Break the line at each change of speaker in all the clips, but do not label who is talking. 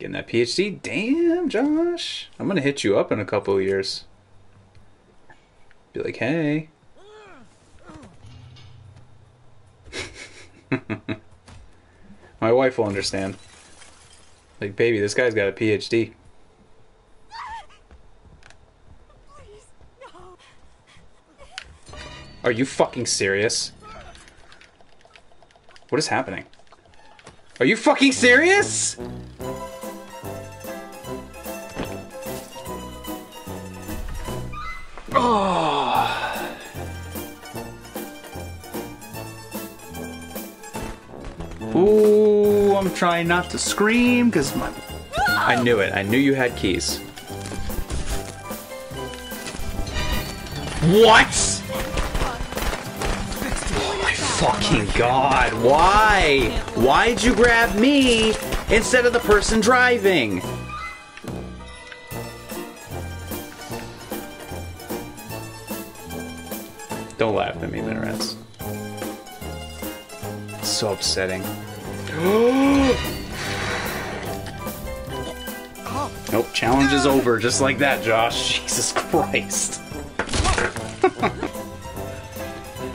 Getting that PhD? Damn, Josh. I'm gonna hit you up in a couple of years. Be like, hey. My wife will understand. Like, baby, this guy's got a PhD. Are you fucking serious? What is happening? Are you fucking serious? Oh. Ooh, I'm trying not to scream because my. I knew it. I knew you had keys. What? Oh my fucking god, why? Why'd you grab me instead of the person driving? Don't laugh at me, Minarets. So upsetting. nope, challenge is over just like that, Josh. Jesus Christ.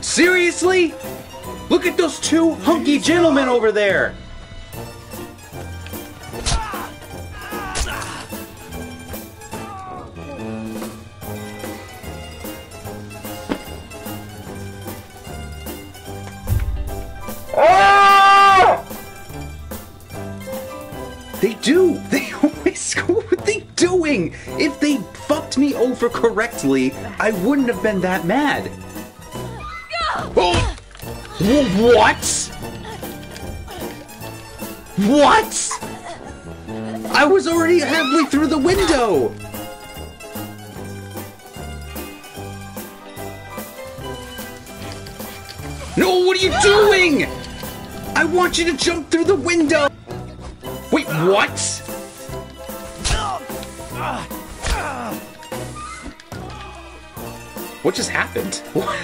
Seriously? Look at those two hunky gentlemen over there. Do. They always. What are they doing? If they fucked me over correctly, I wouldn't have been that mad. Oh! What? What? I was already halfway through the window. No, what are you doing? I want you to jump through the window. What? What just happened? What?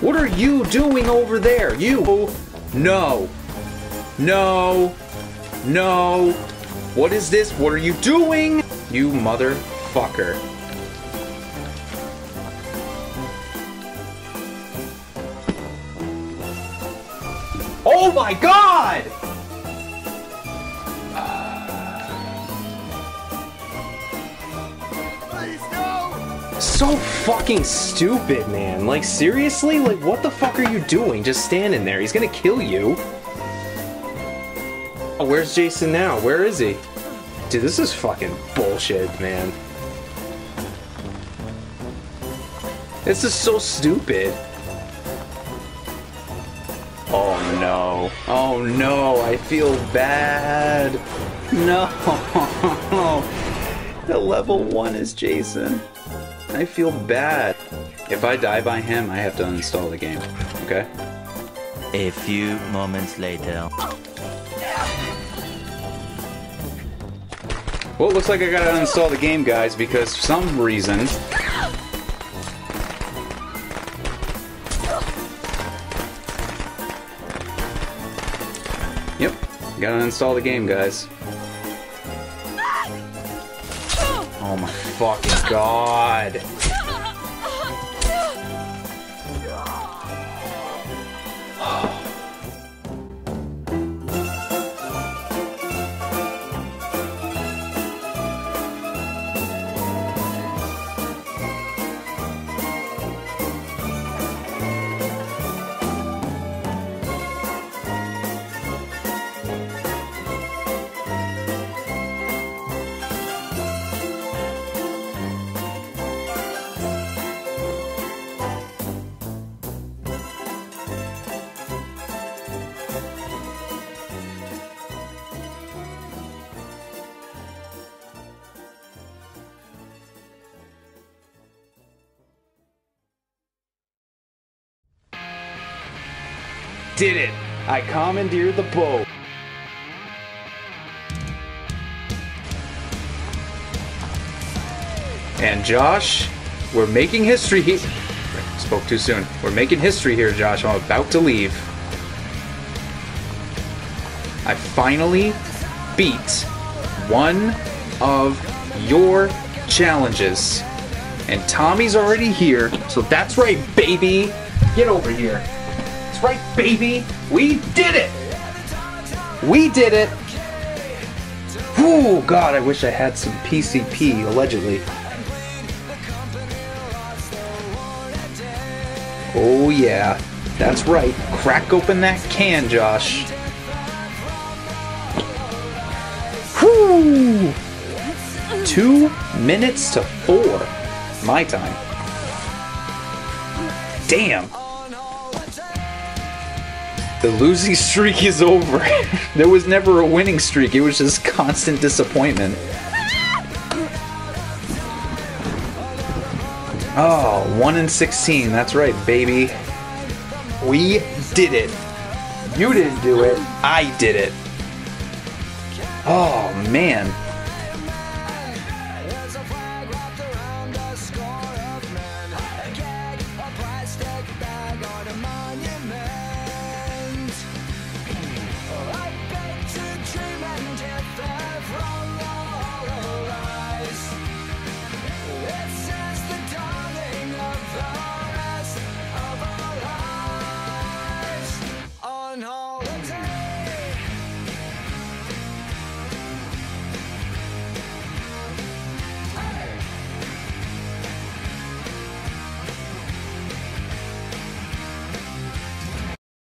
What are you doing over there? You. No. No. No. What is this? What are you doing? You motherfucker. Oh my god!
So fucking stupid, man. Like, seriously? Like, what the fuck are you doing? Just standing there. He's gonna kill you. Oh, where's Jason now? Where is he? Dude, this is fucking bullshit, man. This is so stupid. Oh no. Oh no, I feel bad. No. The level one is Jason. I feel bad. If I die by him, I have to uninstall the game. Okay?
A few moments later.
Well, it looks like I gotta uninstall the game, guys, because for some reason. Yep, gotta uninstall the game, guys. Oh my fucking god. Did it! I commandeered the boat. And Josh, we're making history here. Spoke too soon. We're making history here, Josh. I'm about to leave. I finally beat one of your challenges. And Tommy's already here, so that's right, baby. Get over here. Right, baby. We did it. We did it. Whew, God, I wish I had some PCP, allegedly. Oh, yeah. That's right. Crack open that can, Josh. Whew! Two minutes to four. My time. Damn. The losing streak is over. there was never a winning streak. It was just constant disappointment. Oh, 1 in 16. That's right, baby. We did it. You didn't do it. I did it. Oh, man.